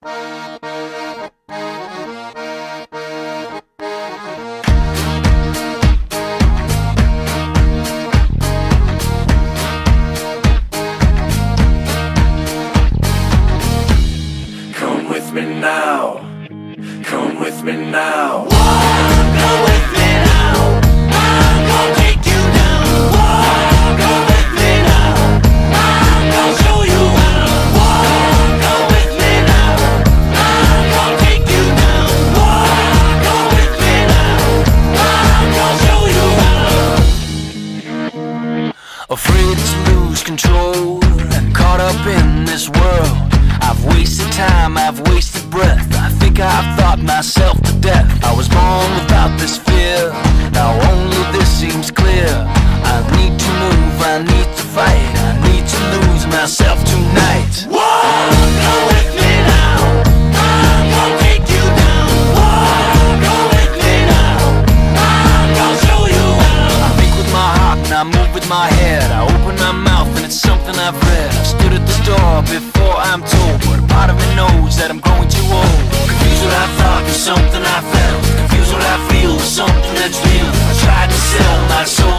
Come with me now. Come with me now. Afraid to lose control and caught up in this world. I've wasted time, I've wasted breath. I think I've thought myself to death. I was born without this fear. Now only this seems clear. I need to move, I need to fight. I need to lose myself tonight. I move with my head. I open my mouth and it's something I've read. I've stood at this door before I'm told, but a part of me knows that I'm growing too old. Confused what I thought with something I felt. Confused what I feel with something that's real. I tried to sell my soul